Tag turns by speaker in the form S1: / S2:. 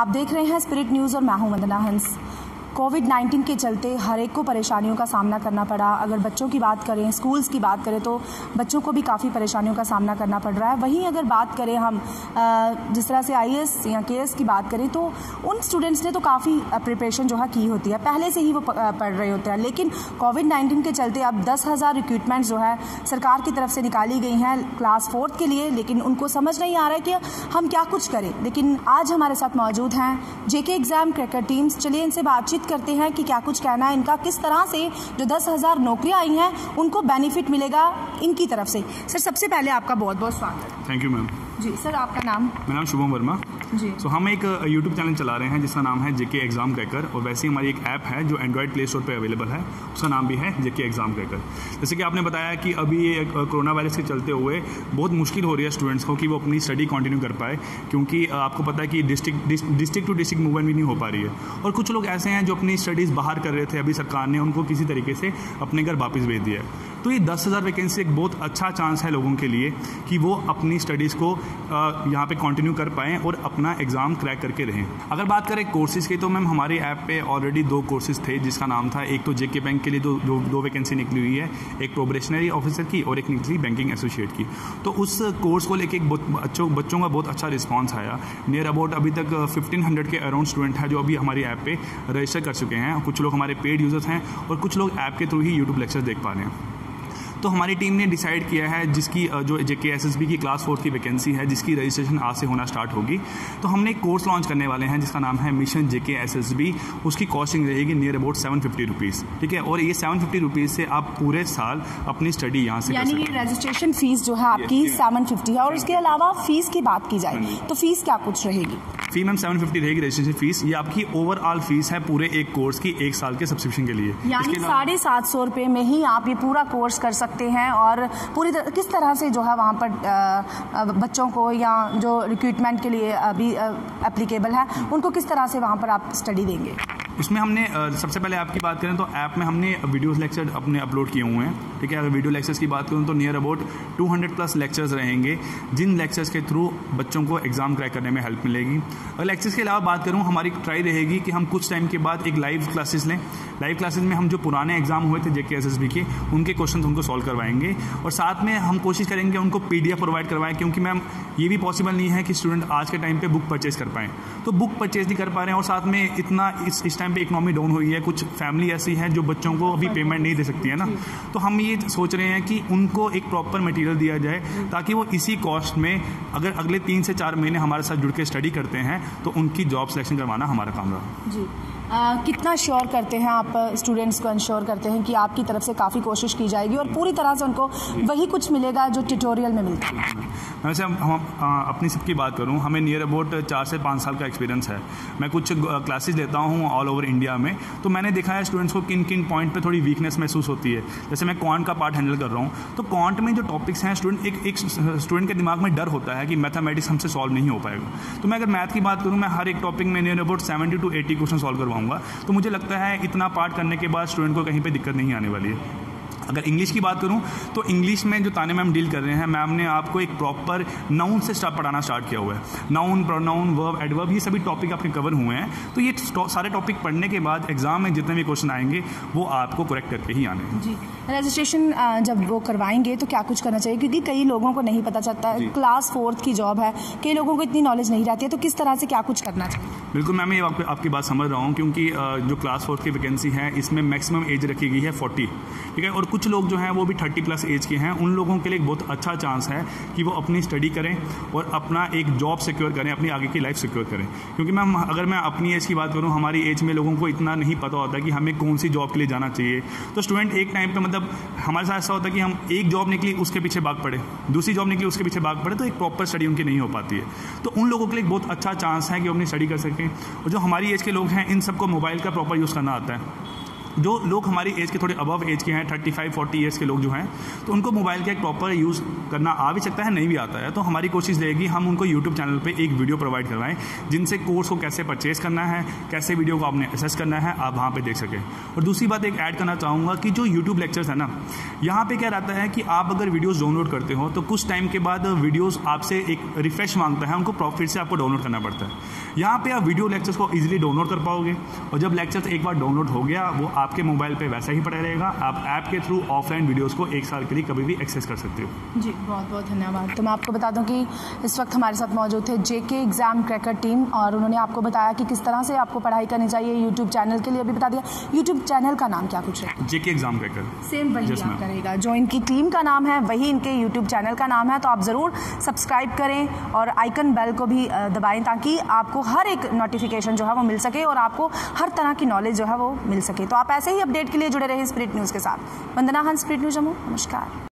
S1: आप देख रहे हैं स्पिरिट न्यूज़ और मैं हूँ वंदना हंस। कोविड 19 के चलते हर एक को परेशानियों का सामना करना पड़ा। अगर बच्चों की बात करें, स्कूल्स की बात करें तो बच्चों को भी काफ़ी परेशानियों का सामना करना पड़ रहा है। वहीं अगर बात करें हम जिस तरह से आई या के की बात करें तो उन स्टूडेंट्स ने तो काफ़ी प्रिपरेशन जो है की होती है। पहले से ही वो पढ़ रहे होते हैं। लेकिन कोविड नाइन्टीन के चलते अब दस हज़ार रिक्रूटमेंट जो है सरकार की तरफ़ से निकाली गई हैं क्लास फोर्थ के लिए। लेकिन उनको समझ नहीं आ रहा है कि हम क्या कुछ करें। लेकिन आज हमारे साथ मौजूद हैं जेके एग्ज़ाम क्रैकर टीम्स चलिए इनसे बातचीत करते हैं कि क्या कुछ कहना है इनका, किस तरह से जो दस हज़ार नौकरियाँ आई हैं, उनको बेनिफिट मिलेगा इनकी तरफ़ से। सर, सबसे पहले आपका बहुत बहुत स्वागत।
S2: Thank you ma'am
S1: ji sir आपका नाम?
S2: मेरा नाम शुभम वर्मा। जी। सो so, हम एक यूट्यूब चैनल चला रहे हैं जिसका नाम है जेके एग्ज़ाम क्रैकर और वैसे ही हमारी एक ऐप है जो एंड्रॉयड प्ले स्टोर पर अवेलेबल है। उसका नाम भी है जेके एग्ज़ाम क्रैकर जैसे कि आपने बताया कि अभी ये कोरोना वायरस के चलते हुए बहुत मुश्किल हो रही है स्टूडेंट्स को कि वो अपनी स्टडी कंटिन्यू कर पाए क्योंकि आपको पता है कि district district to district movement भी नहीं हो पा रही है। और कुछ लोग ऐसे हैं जो अपनी स्टडीज़ बाहर कर रहे थे अभी सरकार ने उनको किसी तरीके से अपने घर वापस भेज दिया है। तो ये दस हज़ार वैकेंसी एक बहुत अच्छा चांस है लोगों के लिए कि वो अपनी स्टडीज़ को यहाँ पे कंटिन्यू कर पाएँ और अपना एग्ज़ाम क्रैक करके रहें। अगर बात करें कोर्सेज़ की तो मैम हमारे ऐप पे ऑलरेडी दो कोर्सेज़ थे जिसका नाम था एक तो जेके बैंक के लिए दो दो, दो वैकेंसी निकली हुई है एक प्रोबेशनरी ऑफिसर की और एक निकली बैंकिंग एसोसिएट की। तो उस कोर्स को लेकर एक बच्चों बच्चों का बहुत अच्छा रिस्पॉन्स आया। नियर अबाउट अभी तक फिफ्टीन हंड्रेड के अराउंड स्टूडेंट हैं जो अभी हमारी ऐप पे रजिस्टर कर चुके हैं। कुछ लोग हमारे पेड यूज़र्स हैं और कुछ लोग ऐप के थ्रू ही यूट्यूब लेक्चर देख पा रहे हैं। तो हमारी टीम ने डिसाइड किया है जिसकी जो J K S S B की क्लास फोर्थ की वैकेंसी है जिसकी रजिस्ट्रेशन आज से होना स्टार्ट होगी। तो हमने एक कोर्स लॉन्च करने वाले हैं जिसका नाम है mission J K S S B. उसकी कॉस्टिंग रहेगी near about seven fifty rupees ठीक है? और ये सेवन फिफ्टी रुपीज़ से आप पूरे साल अपनी स्टडी यहाँ से
S1: यानी रजिस्ट्रेशन फ़ीस जो है आपकी सेवन फिफ्टी है और उसके अलावा फ़ीस की बात की जाए हाँ तो फ़ीस क्या कुछ रहेगी?
S2: फ़ी मैम सेवन फिफ्टी रहेगी रजिस्ट्रेशन फ़ीस ये आपकी ओवरऑल फ़ीस है पूरे एक कोर्स की एक साल के सब्सक्रिप्शन के लिए।
S1: यानी साढ़े सात सौ रुपये में ही आप ये पूरा कोर्स कर सकते हैं और पूरी तरह किस तरह से जो है वहाँ पर बच्चों को या जो रिक्रूटमेंट के लिए अभी एप्लीकेबल है उनको किस तरह से वहाँ पर आप स्टडी देंगे?
S2: उसमें हमने सबसे पहले आपकी बात करें तो ऐप में हमने वीडियोस लेक्चर अपने अपलोड किए हुए हैं, ठीक है? अगर वीडियो लेक्चर्स की बात करूँ तो नियर अबाउट 200 प्लस लेक्चर्स रहेंगे, जिन लेक्चर्स के थ्रू बच्चों को एग्ज़ाम क्रैक करने में हेल्प मिलेगी। और लेक्चर्स के अलावा बात करूँ, हमारी ट्राई रहेगी कि हम कुछ टाइम के बाद एक लाइव क्लासेस लें। लाइव क्लासेस में हम जो पुराने एग्ज़ाम हुए थे जेके एस के, उनके क्वेश्चन उनको सॉल्व करवाएँगे। और साथ में हम कोशिश करेंगे उनको पीडीएफ प्रोवाइड करवाएँ, क्योंकि मैम, ये भी पॉसिबल नहीं है कि स्टूडेंट आज के टाइम पर बुक परचेज कर पाएँ। तो बुक परचेज नहीं कर पा रहे हैं और साथ में इतना इस इस टाइम पे इकोनॉमी डाउन हुई है कुछ फैमिली ऐसी हैं जो बच्चों को अभी पेमेंट नहीं दे सकती है ना? तो हम ये सोच रहे हैं कि उनको एक प्रॉपर मटेरियल दिया जाए ताकि वो इसी कॉस्ट में अगर अगले तीन से चार महीने हमारे साथ जुड़ के स्टडी करते हैं तो उनकी जॉब सिलेक्शन करवाना हमारा काम रहा।
S1: जी। आ, कितना श्योर करते हैं आप स्टूडेंट्स को इंश्योर करते हैं कि आपकी तरफ़ से काफ़ी कोशिश की जाएगी और पूरी तरह से उनको वही कुछ मिलेगा जो ट्यूटोरियल में मिलता है।
S2: वैसे हम, हम अपनी सबकी बात करूँ हमें नियर अबाउट चार से पाँच साल का एक्सपीरियंस है। मैं कुछ क्लासेस लेता हूँ ऑल ओवर इंडिया में तो मैंने देखा है स्टूडेंट्स को किन किन पॉइंट पे थोड़ी वीकनेस महसूस होती है। जैसे मैं क्वांट का पार्ट हैंडल कर रहा हूँ तो क्वांट में जो टॉपिक्स हैं स्टूडेंट एक एक स्टूडेंट के दिमाग में डर होता है कि मैथमेटिक्स हमसे सॉल्व नहीं हो पाएगा। तो मैं अगर मैथ की बात करूँ मैं हर एक टॉपिक में near about seventy to eighty question solve करवाऊँगा तो मुझे लगता है इतना पार्ट करने के बाद स्टूडेंट को कहीं पर दिक्कत नहीं आने वाली है। अगर इंग्लिश की बात करूँ तो इंग्लिश में जो ताने मैम डील कर रहे हैं मैम ने आपको एक प्रॉपर नाउन से स्टार्ट पढ़ाना स्टार्ट किया हुआ है। नाउन प्रोनाउन वर्ब एडवर्ब ये सभी टॉपिक आपके कवर हुए हैं। तो ये सारे टॉपिक पढ़ने के बाद एग्ज़ाम में जितने भी क्वेश्चन आएँगे वो आपको करेक्ट करके ही आने
S1: जी। रजिस्ट्रेशन जब वो करवाएँगे तो क्या कुछ करना चाहिए? क्योंकि कई लोगों को नहीं पता चलता क्लास फोर्थ की जॉब है कई लोगों को इतनी नॉलेज नहीं रहती है तो किस तरह से क्या कुछ करना चाहिए?
S2: बिल्कुल मैम ये आपकी आपकी बात समझ रहा हूँ क्योंकि जो क्लास फोर्थ की वैकेंसी है इसमें मैक्सिमम एज रखी गई है फोर्टी ठीक है? और कुछ लोग जो हैं वो भी थर्टी प्लस एज के हैं। उन लोगों के लिए एक बहुत अच्छा चांस है कि वो अपनी स्टडी करें और अपना एक जॉब सिक्योर करें, अपनी आगे की लाइफ सिक्योर करें। क्योंकि मैम, अगर मैं अपनी एज की बात करूँ, हमारी एज में लोगों को इतना नहीं पता होता कि हमें कौन सी जॉब के लिए जाना चाहिए। तो स्टूडेंट एक टाइम पर मतलब हमारे साथ ऐसा होता है कि हम एक जॉब निकली, उसके पीछे भाग पड़े। दूसरी जॉब निकली, उसके पीछे भाग पड़े तो एक प्रॉपर स्टडी उनकी नहीं हो पाती है। तो उन लोगों के लिए बहुत अच्छा चांस है कि वो अपनी स्टडी कर सकें। और जो हमारी एज के लोग हैं, इन सबको मोबाइल का प्रॉपर यूज़ करना आता है। जो लोग हमारी एज के थोड़े अबव एज के हैं थर्टी फाइव फोर्टी ईयर्स के लोग जो हैं तो उनको मोबाइल का एक प्रॉपर यूज़ करना आ भी सकता है, नहीं भी आता है। तो हमारी कोशिश रहेगी, हम उनको यूट्यूब चैनल पे एक वीडियो प्रोवाइड करवाएँ, जिनसे कोर्स को कैसे परचेज करना है, कैसे वीडियो को आपने एसेस करना है, आप वहाँ पर देख सकें। और दूसरी बात एक ऐड करना चाहूँगा कि जो यूट्यूब लेक्चर्स है ना, यहाँ पर क्या रहता है कि आप अगर वीडियोज़ डाउनलोड करते हो तो कुछ टाइम के बाद वीडियोज़ आपसे एक रिफ्रेश माँगता है, उनको प्रॉफिट से आपको डाउनलोड करना पड़ता है। यहाँ पर आप वीडियो लेक्चर्स को इजीली डाउनलोड कर पाओगे, और जब लेक्चर्स एक बार डाउनलोड हो गया, वो आपके मोबाइल पे वैसा ही पड़ा रहेगा। आप ऐप के थ्रू ऑफलाइन वीडियोस को एक साल के लिए कभी भी एक्सेस कर सकते हो।
S1: जी बहुत बहुत धन्यवाद। तो मैं आपको बता दूँ कि इस वक्त हमारे साथ मौजूद थे जेके एग्ज़ाम क्रैकर टीम और उन्होंने आपको बताया कि किस तरह से आपको पढ़ाई करनी चाहिए यूट्यूब चैनल के लिए अभी बता दिया। यूट्यूब चैनल का नाम क्या कुछ है?
S2: जेके एग्ज़ाम क्रैकर।
S1: सेम वही आपका रहेगा जो इनकी टीम का नाम है वही इनके यूट्यूब चैनल का नाम है। तो आप ज़रूर सब्सक्राइब करें और आइकन बेल को भी दबाएँ ताकि आपको हर एक नोटिफिकेशन जो है वो मिल सके और आपको हर तरह की नॉलेज जो है वो मिल सके। तो आप ऐसे ही अपडेट के लिए जुड़े रहे स्प्रिट न्यूज़ के साथ। वंदना, हंस स्प्रिट न्यूज़ जम्मू। नमस्कार।